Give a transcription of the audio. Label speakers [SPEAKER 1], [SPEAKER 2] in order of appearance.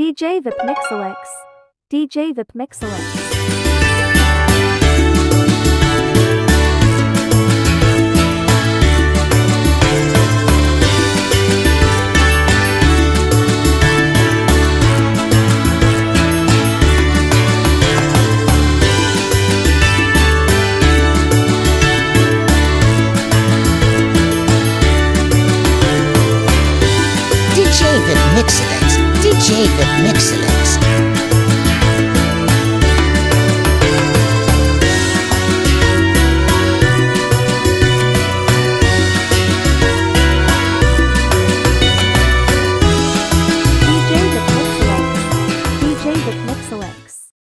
[SPEAKER 1] DJ Vip Mixelix. DJ Vip Mixelix.
[SPEAKER 2] DJ Vip Mixelix. DJ Vip Mixelix.